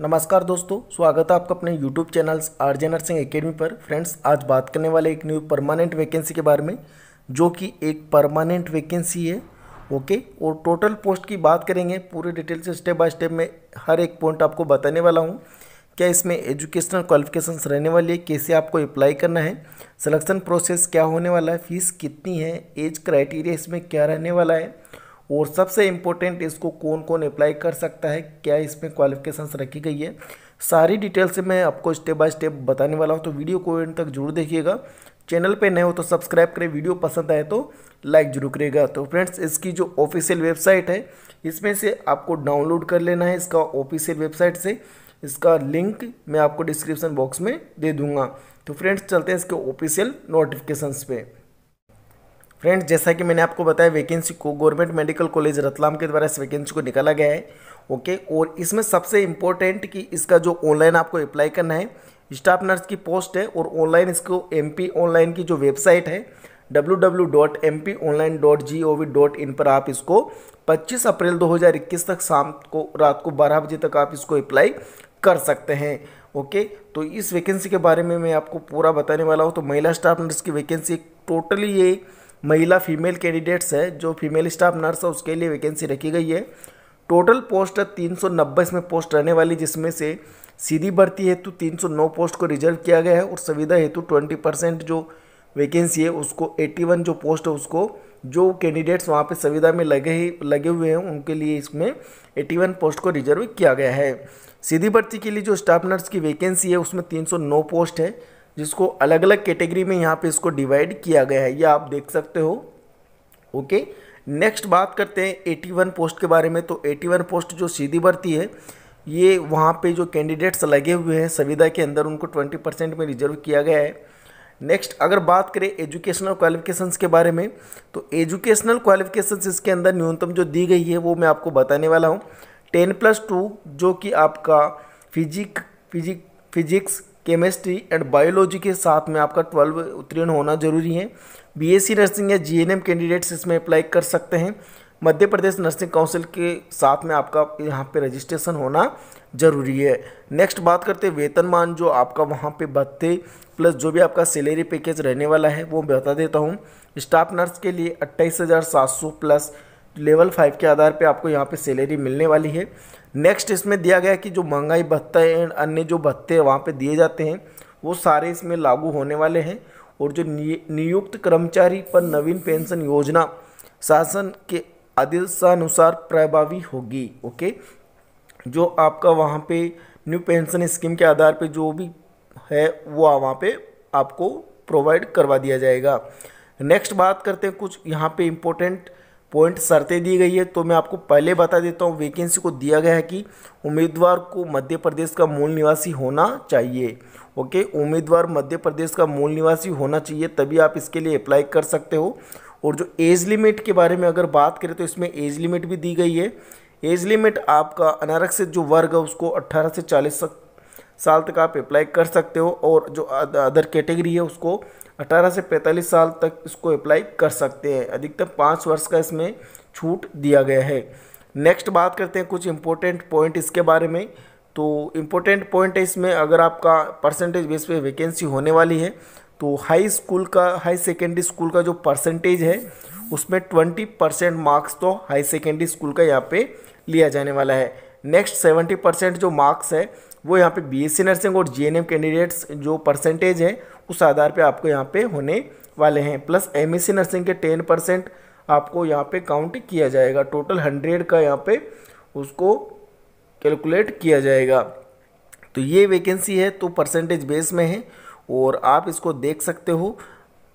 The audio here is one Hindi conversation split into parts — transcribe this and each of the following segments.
नमस्कार दोस्तों, स्वागत है आपका अपने YouTube channel RJ nursing academy पर। फ्रेंड्स, आज बात करने वाले एक न्यू परमानेंट वैकेंसी के बारे में, जो कि एक परमानेंट वैकेंसी है ओके और टोटल पोस्ट की बात करेंगे, पूरे डिटेल से स्टेप बाय स्टेप में हर एक पॉइंट आपको बताने वाला हूँ। क्या इसमें एजुकेशनल क्वालिफिकेशंस रहने वाली है, कैसे आपको अप्लाई करना है सिलेक्शन प्रोसेस क्या होने वाला है फ़ीस कितनी है एज क्राइटेरिया इसमें क्या रहने वाला है और सबसे इम्पोर्टेंट इसको कौन कौन अप्लाई कर सकता है, क्या इसमें क्वालिफिकेशंस रखी गई है, सारी डिटेल से मैं आपको स्टेप बाय स्टेप बताने वाला हूँ तो वीडियो को एंड तक ज़रूर देखिएगा। चैनल पे नए हो तो सब्सक्राइब करें वीडियो पसंद आए तो लाइक ज़रूर करेगा तो फ्रेंड्स इसकी जो ऑफिशियल वेबसाइट है, इसमें से आपको डाउनलोड कर लेना है इसका ऑफिशियल वेबसाइट से। इसका लिंक मैं आपको डिस्क्रिप्शन बॉक्स में दे दूँगा। तो फ्रेंड्स चलते हैं इसके ऑफिशियल नोटिफिकेशंस पे। फ्रेंड्स जैसा कि मैंने आपको बताया वैकेंसी को गवर्नमेंट मेडिकल कॉलेज रतलाम के द्वारा इस वैकेंसी को निकाला गया है ओके और इसमें सबसे इम्पोर्टेंट कि इसका जो ऑनलाइन आपको अप्लाई करना है स्टाफ नर्स की पोस्ट है और ऑनलाइन इसको एमपी ऑनलाइन की जो वेबसाइट है, www.mponline.gov.in पर आप इसको 25 अप्रैल 2021 तक शाम को, रात को 12 बजे तक आप इसको अप्लाई कर सकते हैं ओके तो इस वैकेंसी के बारे में मैं आपको पूरा बताने वाला हूँ। तो महिला स्टाफ नर्स की वैकेंसी टोटली ये महिला फीमेल कैंडिडेट्स है, जो फीमेल स्टाफ नर्स है, उसके लिए वैकेंसी रखी गई है। टोटल पोस्ट तीन सौ नब्बे, इसमें पोस्ट रहने वाली, जिसमें से सीधी भर्ती हेतु तीन सौ नौ पोस्ट को रिज़र्व किया गया है, और सुविधा हेतु ट्वेंटी परसेंट जो वैकेंसी है, उसको एट्टी वन जो पोस्ट है, उसको जो कैंडिडेट्स वहाँ पे सुविधा में लगे ही, लगे हुए हैं, उनके लिए इसमें एट्टी वन पोस्ट को रिज़र्व किया गया है। सीधी भर्ती के लिए जो स्टाफ नर्स की वैकेंसी है, उसमें तीन सौ नौ पोस्ट है जिसको अलग अलग कैटेगरी में यहाँ पे इसको डिवाइड किया गया है। ये आप देख सकते हो। ओके नेक्स्ट बात करते हैं 81 पोस्ट के बारे में। तो 81 पोस्ट जो सीधी भर्ती है, ये वहाँ पे जो कैंडिडेट्स लगे हुए हैं संविदा के अंदर उनको 20 परसेंट में रिज़र्व किया गया है। नेक्स्ट अगर बात करें एजुकेशनल क्वालिफिकेशंस के बारे में तो एजुकेशनल क्वालिफिकेशंस इसके अंदर न्यूनतम जो दी गई है, वो मैं आपको बताने वाला हूँ। टेन प्लस टू जो कि आपका physic physic physics chemistry and biology के साथ में आपका ट्वेल्व उत्तीर्ण होना ज़रूरी है। बीएससी नर्सिंग या जीएनएम कैंडिडेट्स इसमें अप्लाई कर सकते हैं। मध्य प्रदेश नर्सिंग काउंसिल के साथ में आपका यहाँ पे रजिस्ट्रेशन होना ज़रूरी है। नेक्स्ट बात करते हैं वेतनमान जो आपका वहाँ पे भत्ते प्लस जो भी आपका सैलरी पैकेज रहने वाला है, वो बता देता हूँ। स्टाफ नर्स के लिए अट्ठाईस हज़ार सात सौ प्लस लेवल फाइव के आधार पे आपको यहाँ पे सैलरी मिलने वाली है। नेक्स्ट इसमें दिया गया कि जो महँगाई भत्ता एंड अन्य जो भत्ते वहाँ पे दिए जाते हैं, वो सारे इसमें लागू होने वाले हैं। और जो नियुक्त कर्मचारी पर नवीन पेंशन योजना शासन के आदेशानुसार प्रभावी होगी ओके जो आपका वहाँ पे न्यू पेंशन स्कीम के आधार पे जो भी है, वो वहाँ पे आपको प्रोवाइड करवा दिया जाएगा। नेक्स्ट बात करते हैं कुछ यहाँ पे इम्पोर्टेंट पॉइंट शर्तें दी गई है तो मैं आपको पहले बता देता हूँ वैकेंसी को दिया गया है कि उम्मीदवार को मध्य प्रदेश का मूल निवासी होना चाहिए ओके उम्मीदवार मध्य प्रदेश का मूल निवासी होना चाहिए, तभी आप इसके लिए अप्लाई कर सकते हो। और जो एज लिमिट के बारे में अगर बात करें तो इसमें एज लिमिट भी दी गई है। एज लिमिट आपका अनारक्षित जो वर्ग है, उसको 18 से 40 साल तक आप अप्लाई कर सकते हो और जो अदर कैटेगरी है उसको 18 से 45 साल तक इसको अप्लाई कर सकते हैं। अधिकतम पाँच वर्ष का इसमें छूट दिया गया है। नेक्स्ट बात करते हैं कुछ इंपॉर्टेंट पॉइंट इसके बारे में। तो इम्पोर्टेंट पॉइंट है इसमें अगर आपका परसेंटेज बेस पे वैकेंसी होने वाली है तो हाई स्कूल का हाई सेकेंडरी स्कूल का जो परसेंटेज है, उसमें ट्वेंटी परसेंट मार्क्स तो हाई सेकेंडरी स्कूल का यहाँ पे लिया जाने वाला है। नेक्स्ट सेवेंटी परसेंट जो मार्क्स है वो यहाँ पे बीएससी नर्सिंग और जीएनएम कैंडिडेट्स जो परसेंटेज है, उस आधार पे आपको यहाँ पे होने वाले हैं। प्लस एमएससी नर्सिंग के टेन परसेंट आपको यहाँ पे काउंट किया जाएगा। टोटल हंड्रेड का यहाँ पे उसको कैलकुलेट किया जाएगा। तो ये वैकेंसी है तो परसेंटेज बेस में है और आप इसको देख सकते हो।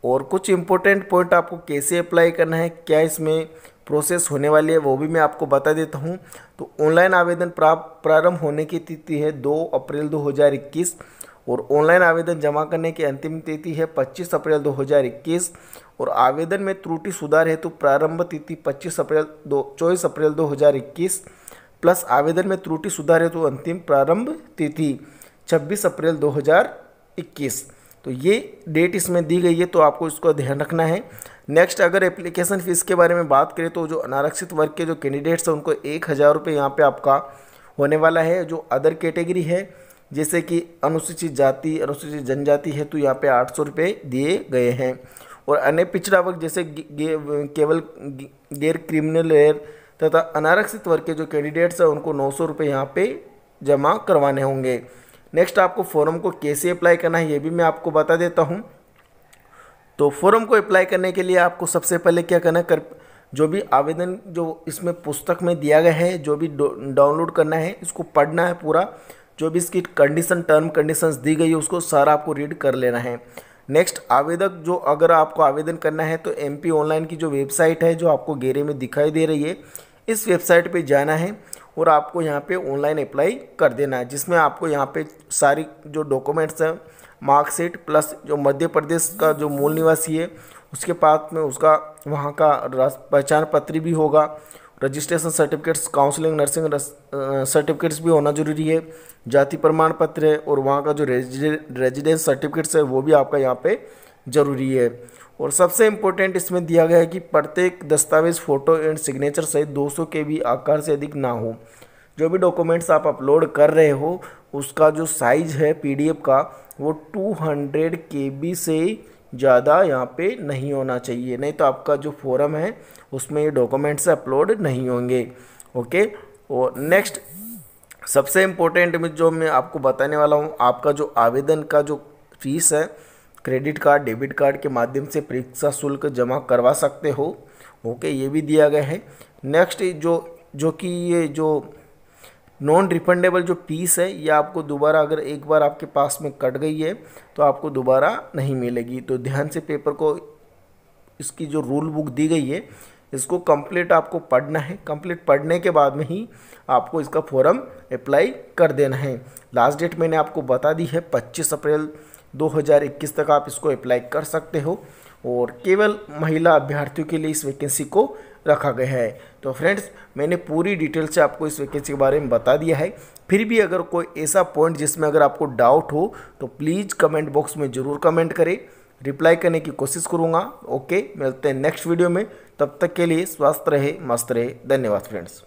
और कुछ इम्पोर्टेंट पॉइंट आपको कैसे अप्लाई करना है, क्या इसमें प्रोसेस होने वाली है, वो भी मैं आपको बता देता हूँ। तो ऑनलाइन आवेदन प्रारंभ होने की तिथि है दो अप्रैल 2021 और ऑनलाइन आवेदन जमा करने की अंतिम तिथि है 25 अप्रैल 2021 और आवेदन में त्रुटि सुधार हेतु प्रारंभ तिथि 25 अप्रैल दो, चौबीस अप्रैल 2021 प्लस आवेदन में त्रुटि सुधार हेतु अंतिम प्रारंभ तिथि 26 अप्रैल 2021 तो ये डेट इसमें दी गई है तो आपको इसको ध्यान रखना है। नेक्स्ट अगर एप्लीकेशन फ़ीस के बारे में बात करें तो जो अनारक्षित वर्ग के जो कैंडिडेट्स हैं, उनको एक हज़ार रुपये यहाँ पर आपका होने वाला है। जो अदर कैटेगरी है, जैसे कि अनुसूचित जाति, अनुसूचित जनजाति है तो यहाँ पे आठ सौ रुपये दिए गए हैं। और अन्य पिछड़ा वर्ग, जैसे केवल गैर क्रिमिनल एयर तथा अनारक्षित वर्ग के जो कैंडिडेट्स हैं, उनको नौ सौ रुपये यहाँ पे जमा करवाने होंगे। नेक्स्ट आपको फॉर्म को कैसे अप्लाई करना है, ये भी मैं आपको बता देता हूँ। तो फॉर्म को अप्लाई करने के लिए आपको सबसे पहले क्या करना कर, जो भी आवेदन जो इसमें पुस्तक में दिया गया है, जो भी डाउनलोड करना है, इसको पढ़ना है पूरा। जो भी इसकी कंडीशन टर्म कंडीशंस दी गई है, उसको सारा आपको रीड कर लेना है। नेक्स्ट आवेदक जो अगर आपको आवेदन करना है तो एमपी ऑनलाइन की जो वेबसाइट है, जो आपको घेरे में दिखाई दे रही है, इस वेबसाइट पे जाना है और आपको यहाँ पे ऑनलाइन अप्लाई कर देना है, जिसमें आपको यहाँ पे सारी जो डॉक्यूमेंट्स हैं मार्कशीट प्लस जो मध्य प्रदेश का जो मूल निवासी है, उसके पास में उसका वहाँ का पहचान पत्र भी होगा। Registration certificates, counselling, nursing certificates भी होना ज़रूरी है। जाति प्रमाण पत्र है और वहाँ का जो रेजिडेंस सर्टिफिकेट्स है, वो भी आपका यहाँ पे ज़रूरी है। और सबसे इम्पोर्टेंट इसमें दिया गया है कि प्रत्येक दस्तावेज़, फ़ोटो एंड सिग्नेचर सहित 200 के भी आकार से अधिक ना हो। जो भी डॉक्यूमेंट्स आप अपलोड कर रहे हो, उसका जो साइज़ है पीडीएफ का, वो 200 के से ज़्यादा यहाँ पे नहीं होना चाहिए। नहीं तो आपका जो फोरम है, उसमें ये डॉक्यूमेंट्स अपलोड नहीं होंगे। ओके और नेक्स्ट सबसे इम्पोर्टेंट में जो मैं आपको बताने वाला हूँ, आपका जो आवेदन का जो फ़ीस है क्रेडिट कार्ड डेबिट कार्ड के माध्यम से परीक्षा शुल्क जमा करवा सकते हो। ओके ये भी दिया गया है। नेक्स्ट जो जो कि ये जो नॉन रिफंडेबल जो पीस है, ये आपको दोबारा अगर एक बार आपके पास में कट गई है तो आपको दोबारा नहीं मिलेगी। तो ध्यान से पेपर को इसकी जो रूल बुक दी गई है, इसको कंप्लीट आपको पढ़ना है। कंप्लीट पढ़ने के बाद में ही आपको इसका फॉर्म अप्लाई कर देना है। लास्ट डेट मैंने आपको बता दी है 25 अप्रैल 2021 तक आप इसको अप्लाई कर सकते हो। और केवल महिला अभ्यर्थियों के लिए इस वैकेंसी को रखा गया है। तो फ्रेंड्स, मैंने पूरी डिटेल से आपको इस वैकेंसी के बारे में बता दिया है। फिर भी अगर कोई ऐसा पॉइंट जिसमें अगर आपको डाउट हो तो प्लीज़ कमेंट बॉक्स में ज़रूर कमेंट करें। रिप्लाई करने की कोशिश करूँगा। ओके, मिलते हैं नेक्स्ट वीडियो में। तब तक के लिए स्वस्थ रहे, मस्त रहे। धन्यवाद फ्रेंड्स।